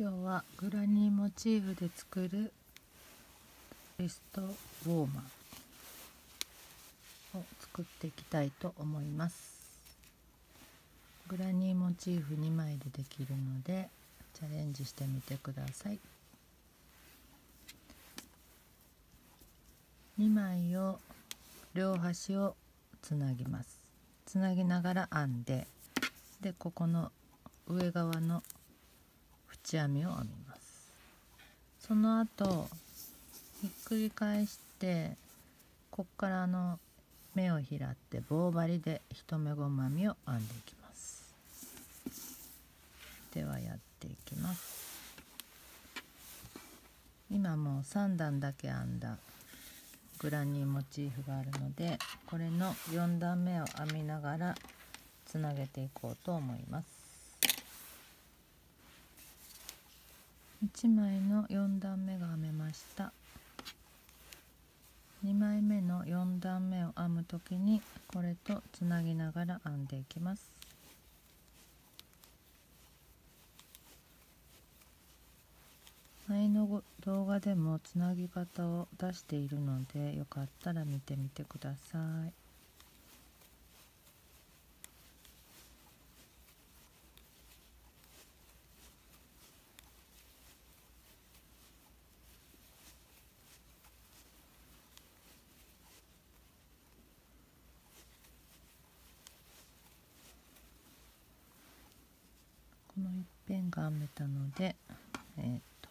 今日はグラニーモチーフで作るリストウォーマーを作っていきたいと思います。グラニーモチーフ2枚でできるのでチャレンジしてみてください。2枚を両端をつなぎます。つなぎながら編んででここの上側の縁編みを編みます。その後ひっくり返してこっからの目を拾って棒針で一目ごま編みを編んでいきます。ではやっていきます。今もう3段だけ編んだグラニーモチーフがあるのでこれの4段目を編みながらつなげていこうと思います。1枚の4段目が編めました2枚目の4段目を編む時にこれとつなぎながら編んでいきます前の動画でもつなぎ方を出しているのでよかったら見てみてください。この一辺が編めたので、えー、と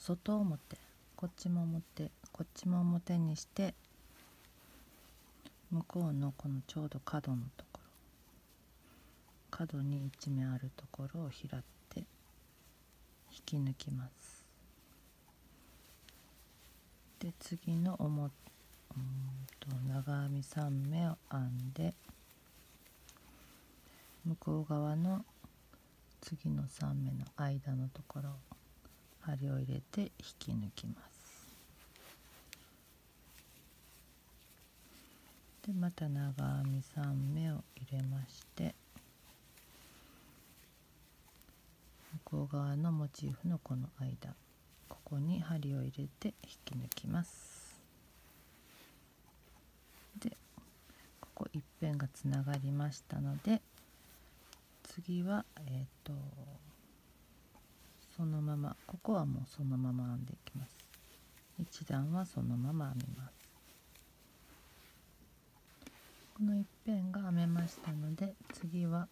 外表こっちも表こっちも表にして向こうのこのちょうど角のところ角に1目あるところを拾って引き抜きます。で次の表うんと長編み3目を編んで向こう側の次の3目の間のところ針を入れて引き抜きます。でまた長編み3目を入れまして向こう側のモチーフのこの間ここに針を入れて引き抜きます。でここ一辺がつながりましたので次はえっ、ー、とそのままここはもうそのまま編んでいきます。1段はそのまま編みます。この一辺が編めましたので次は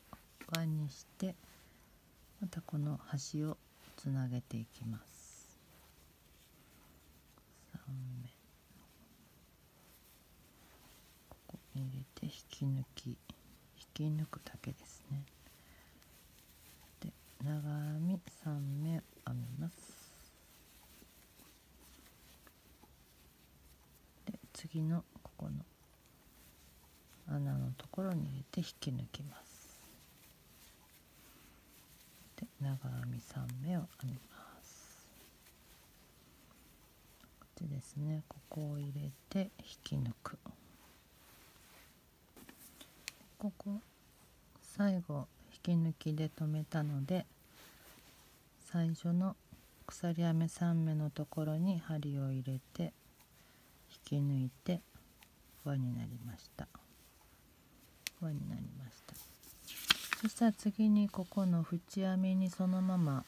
輪にしてまたこの端をつなげていきます。3目ここに入れて引き抜き引き抜くだけですね。長編み3目編みます。で次のここの穴のところに入れて引き抜きます。で長編み3目を編みます。こっちです。ねここを入れて引き抜く。ここ最後。引き抜きで留めたので最初の鎖編め3目のところに針を入れて引き抜いて輪になりました。輪になりました。そしたら次にここの縁編みにそのまま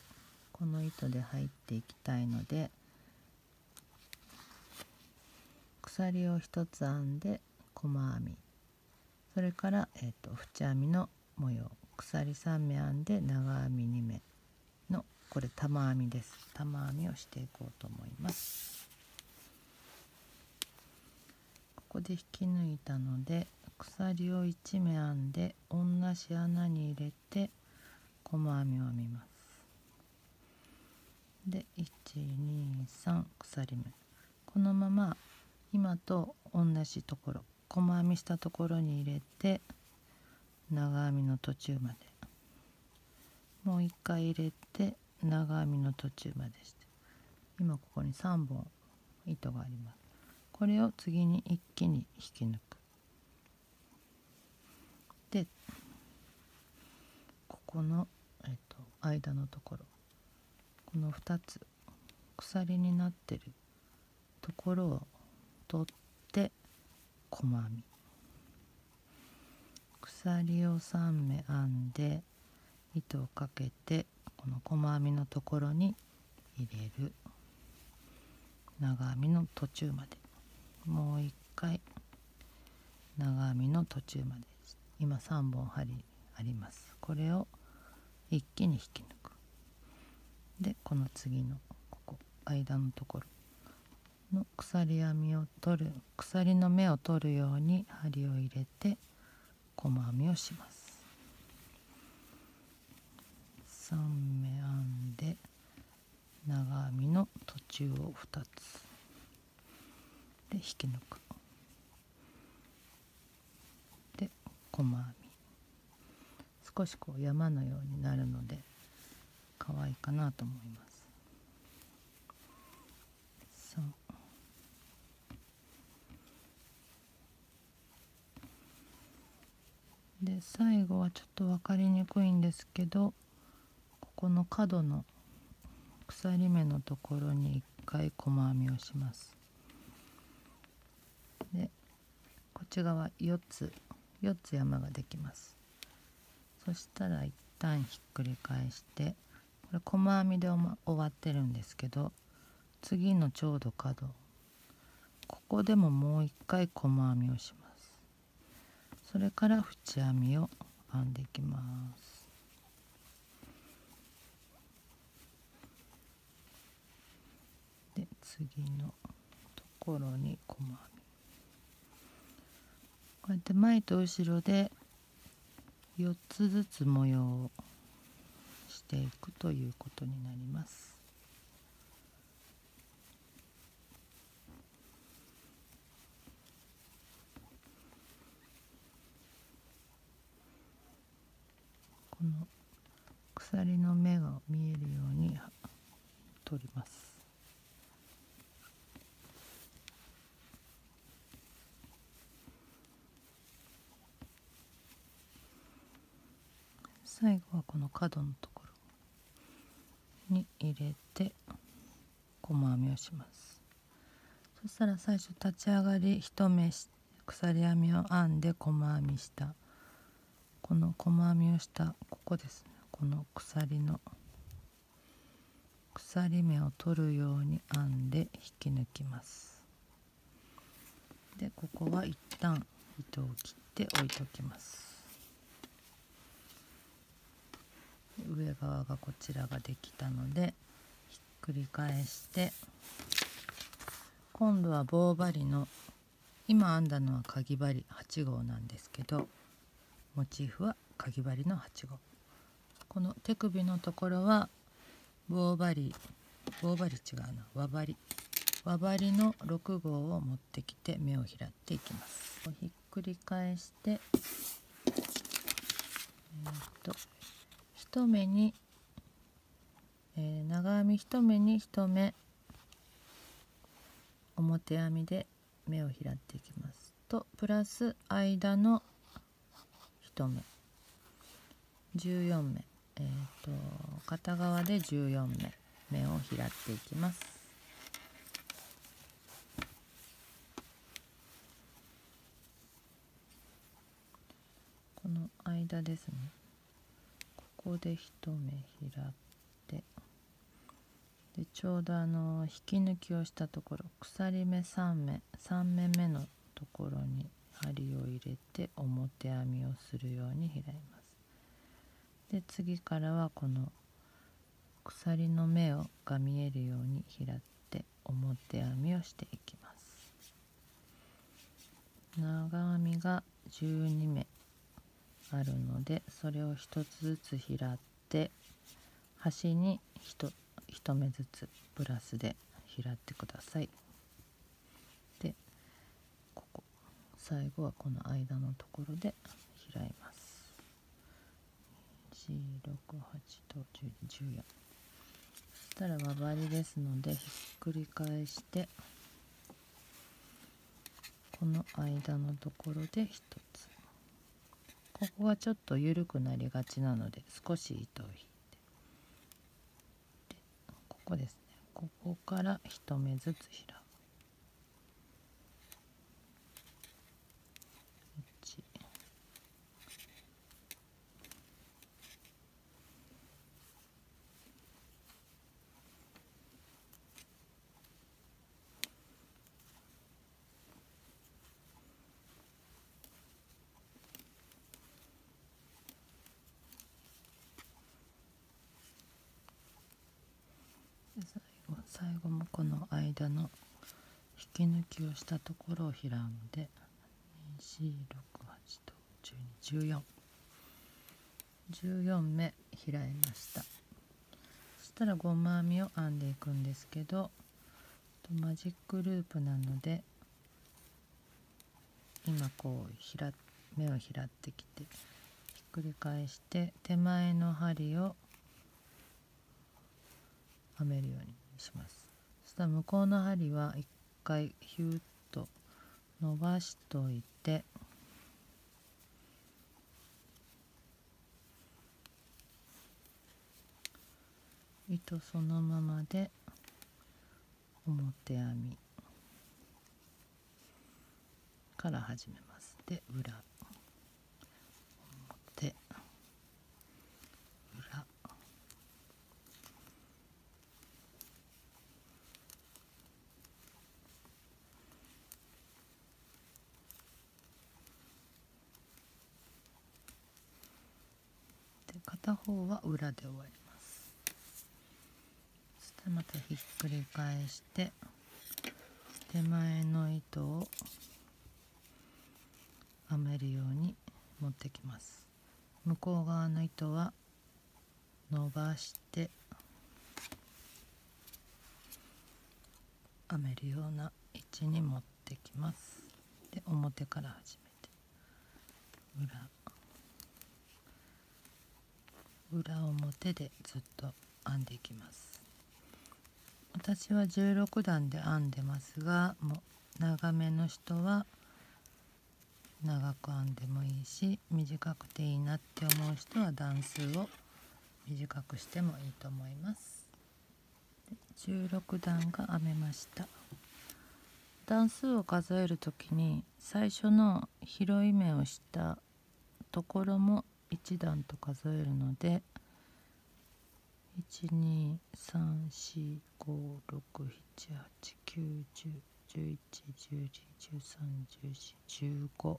この糸で入っていきたいので鎖を1つ編んで細編み。それから、えーと、縁編みの模様。鎖3目編んで長編み2目のこれ玉編みです。玉編みをしていこうと思います。ここで引き抜いたので鎖を1目編んで同じ穴に入れて細編みを編みます。で123鎖目。このまま今と同じところ細編みしたところに入れて長編みの途中まで。もう一回入れて長編みの途中までして。今ここに3本糸があります。これを次に一気に引き抜く。でここの、えっと、間のところ。この2つ鎖になってるところを取って細編み。鎖を3目編んで糸をかけてこの細編みのところに入れる。長編みの途中まで。もう一回長編みの途中まで今3本針あります。これを一気に引き抜く。でこの次のここ間のところの鎖編みを取る鎖の目を取るように針を入れて細編みをします。3目編んで長編みの途中を2つ。で引き抜く。で細編み。少しこう山のようになるので可愛いかなと思いますそうで最後はちょっと分かりにくいんですけどここの角の鎖目のところに1回細編みをします。でこっち側4つ4つ山ができます。そしたら一旦ひっくり返してこれ細編みで終わってるんですけど次のちょうど角。ここでももう一回細編みをします。それから縁編みを編んでいきますで次のところに細編みこうやって前と後ろで4つずつ模様をしていくということになります。この鎖の目が見えるように取ります。最後はこの角のところに入れて細編みをします。そしたら最初立ち上がり1目鎖編みを編んで細編みした。この細編みをしたここですね。この鎖の鎖目を取るように編んで引き抜きます。でここは一旦糸を切って置いときます。上側がこちらができたのでひっくり返して今度は棒針の今編んだのはかぎ針8号なんですけどモチーフはかぎ針の8号。この手首のところは棒針棒針違うな。輪針。輪針の6号を持ってきて目を拾っていきます。ひっくり返してえー、っと1目に、えー、長編み1目に1目表編みで目を拾っていきます。とプラス間の1目。14目、えーと、片側で14目目を拾っていきます。この間ですね。ここで一目拾ってでちょうどあの引き抜きをしたところ鎖目3目3目目のところに針を入れて表編みをするように開います。で次からはこの鎖の目をが見えるように開って表編みをしていきます長編みが12目あるのでそれを一つずつ拾って端に 1, 1目ずつプラスで拾ってください。でここ最後はこの間のところで開います。468と14そしたら輪針ですのでひっくり返してこの間のところで1つ。ここがちょっと緩くなりがちなので少し糸を引いて。ここですね。ここから1目ずつ開く最後もこの間の引き抜きをしたところを開うので2 4 6 8と12 14 14目開いました。そしたら5枚編みを編んでいくんですけどマジックループなので今こうひら目を拾ってきてひっくり返して手前の針を編めるようにします。した向こうの針は一回ヒュッと伸ばしといて。糸そのままで表編みから始めます。で裏表片方は裏で終わります。そしてまたひっくり返して手前の糸を編めるように持ってきます。向こう側の糸は伸ばして編めるような位置に持ってきます。で表から始めて。裏裏表でずっと編んでいきます。私は16段で編んでますがもう長めの人は長く編んでもいいし短くていいなって思う人は段数を短くしてもいいと思います。16段が編めました。段数を数える時に最初の広い目をしたところも1段と数えるので123456789101112131415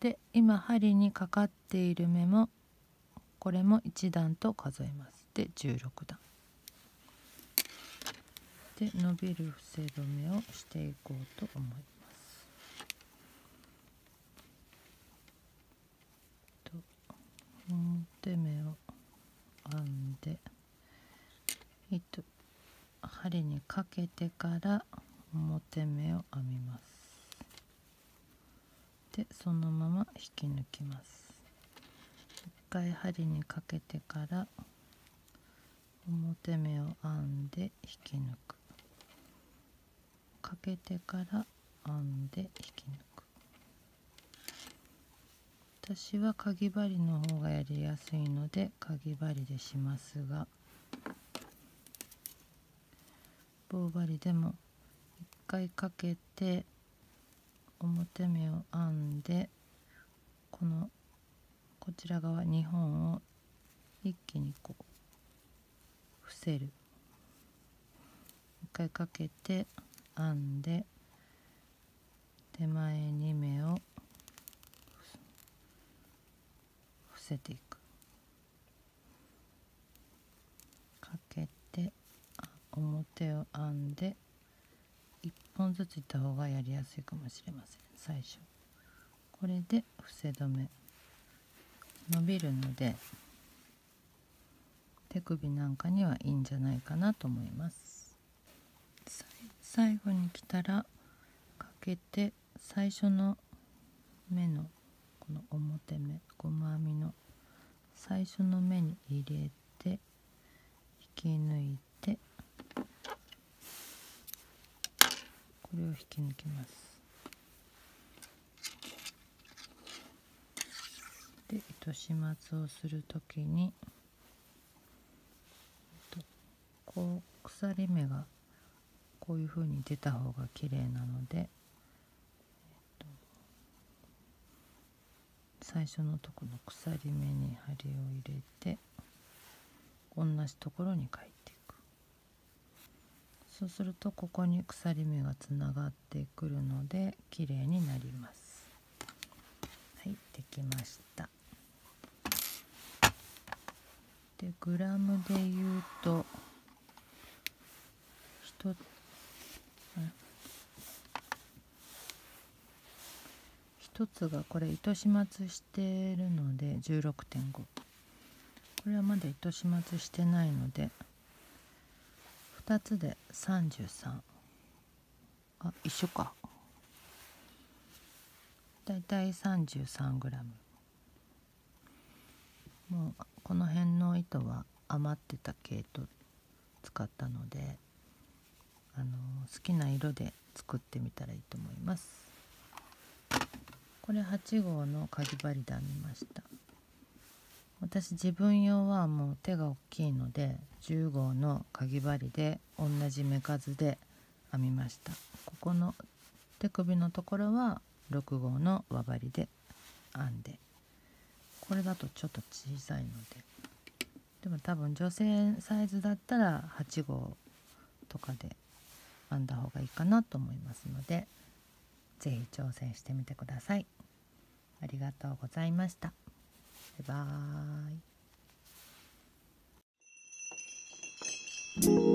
で今針にかかっている目もこれも1段と数えます。で16段。で伸びる伏せ止めをしていこうと思います。表目を編んで糸針にかけてから表目を編みます。でそのまま引き抜きます。一回針にかけてから表目を編んで引き抜く。かけてから編んで引き抜く。私はかぎ針の方がやりやすいのでかぎ針でしますが棒針でも一回かけて表目を編んでこのこちら側2本を一気にこう伏せる。一回かけて編んで手前2目をせていく。かけて表を編んで1本ずついった方がやりやすいかもしれません。最初。これで伏せ止め。伸びるので手首なんかにはいいんじゃないかなと思います。最後に来たらかけて最初の目のこの表目。ごま編みの最初の目に入れて引き抜いてこれを引き抜きます。で糸始末をする時にこう鎖目がこういう風に出た方が綺麗なので、最初のとこの鎖目に針を入れて同じところに書いていく。そうするとここに鎖目がつながってくるので綺麗になります。はいできました。でグラムで言うと1つ1つがこれ糸始末してるので16.5これはまだ糸始末してないので2つで33あ一緒か。だいたい 33g もうこの辺の糸は余ってた毛糸使ったのであの好きな色で作ってみたらいいと思います。これ8号のかぎ針で編みました。私自分用はもう手が大きいので10号のかぎ針で同じ目数で編みました。ここの手首のところは6号の輪針で編んで。これだとちょっと小さいので。でも多分女性サイズだったら8号とかで編んだ方がいいかなと思いますので是非挑戦してみてください。ありがとうございました。バイバーイ。